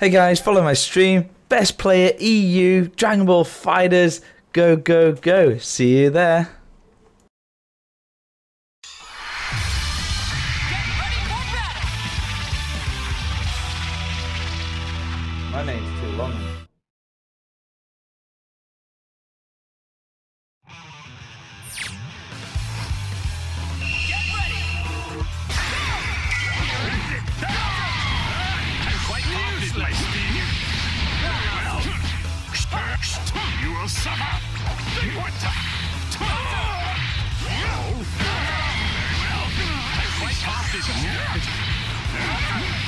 Hey guys, follow my stream. Best player EU, Dragon Ball FighterZ. Go, go, go. See you there. My name's too long. Suffer. What the? Well, I'm quite confident. Well,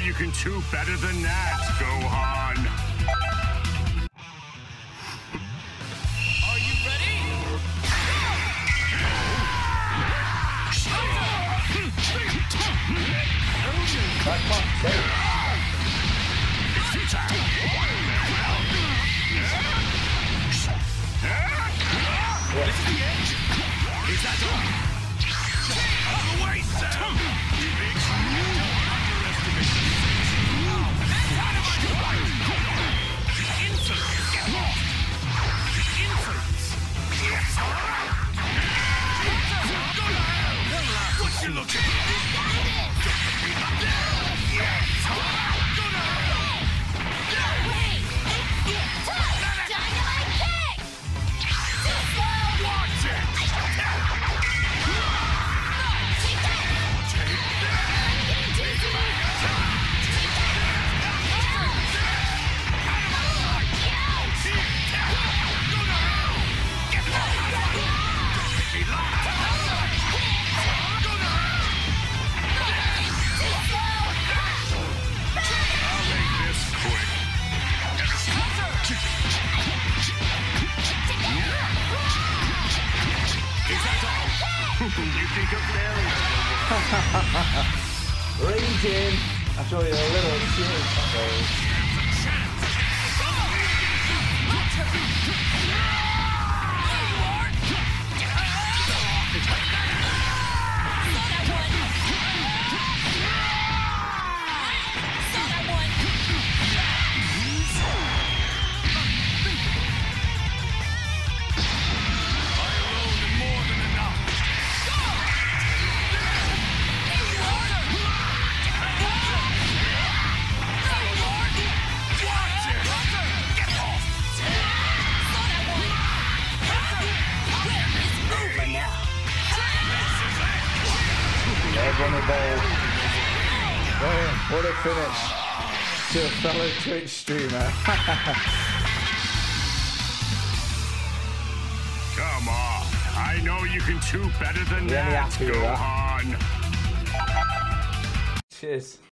you can do better than that, Gohan. you think of failure? Raging! I saw you a little what a finish to a fellow Twitch streamer. Come on. I know you can do better than that. Let's Go on. Cheers.